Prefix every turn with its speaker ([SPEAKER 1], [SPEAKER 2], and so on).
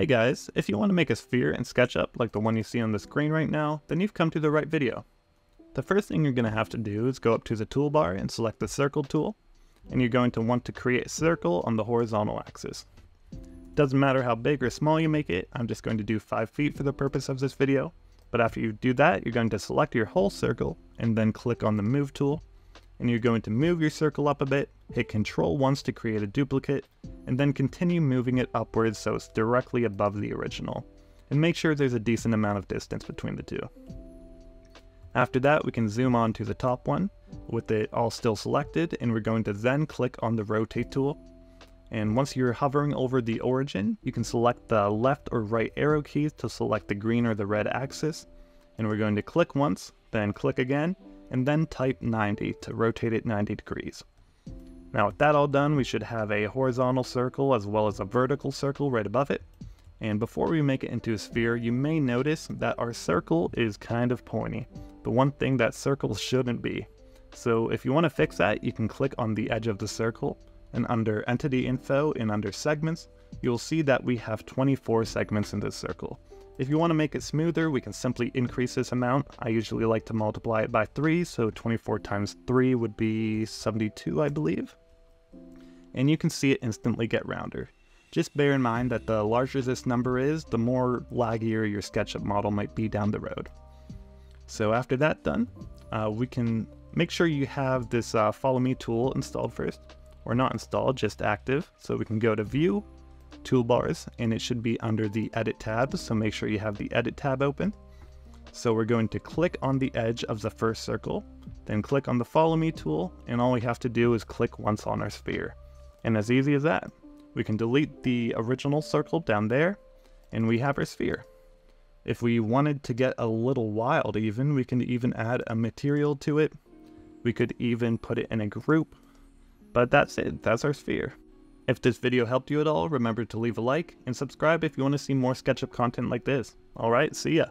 [SPEAKER 1] Hey guys, if you want to make a sphere in SketchUp like the one you see on the screen right now, then you've come to the right video. The first thing you're going to have to do is go up to the toolbar and select the circle tool, and you're going to want to create a circle on the horizontal axis. Doesn't matter how big or small you make it, I'm just going to do 5 feet for the purpose of this video, but after you do that, you're going to select your whole circle, and then click on the move tool, and you're going to move your circle up a bit, hit Ctrl once to create a duplicate, and then continue moving it upwards so it's directly above the original, and make sure there's a decent amount of distance between the two. After that, we can zoom on to the top one, with it all still selected, and we're going to then click on the rotate tool. And once you're hovering over the origin, you can select the left or right arrow keys to select the green or the red axis, and we're going to click once, then click again, and then type 90 to rotate it 90 degrees. Now with that all done, we should have a horizontal circle as well as a vertical circle right above it. And before we make it into a sphere, you may notice that our circle is kind of pointy, the one thing that circles shouldn't be. So if you want to fix that, you can click on the edge of the circle, and under Entity Info and under Segments, you'll see that we have 24 segments in this circle. If you want to make it smoother, we can simply increase this amount. I usually like to multiply it by 3, so 24 times 3 would be 72, I believe. And you can see it instantly get rounder. Just bear in mind that the larger this number is, the more laggier your SketchUp model might be down the road. So after that done, uh, we can make sure you have this uh, follow me tool installed first, or not installed, just active. So we can go to view, toolbars and it should be under the edit tab so make sure you have the edit tab open so we're going to click on the edge of the first circle then click on the follow me tool and all we have to do is click once on our sphere and as easy as that we can delete the original circle down there and we have our sphere. If we wanted to get a little wild even we can even add a material to it. We could even put it in a group. But that's it. That's our sphere. If this video helped you at all, remember to leave a like and subscribe if you want to see more SketchUp content like this. Alright, see ya!